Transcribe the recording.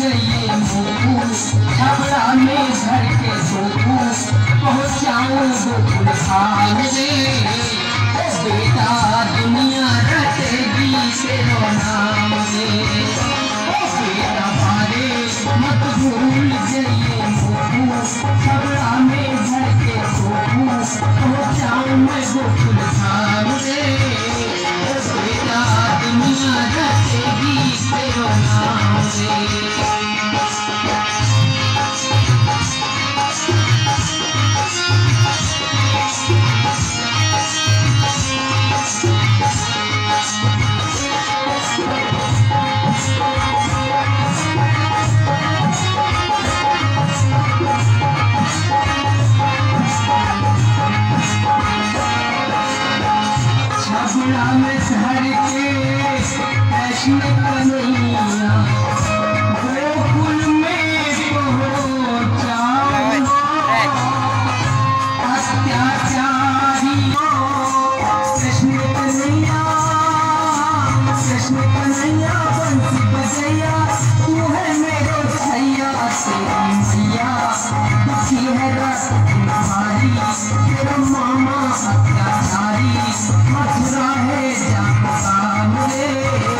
चाहिए सूकूस छाबड़ा में घर के सूकूस पहुँच जाऊँ गोकुल सामने भैया तेरी मामा अत्याचारी मथुरा Amém.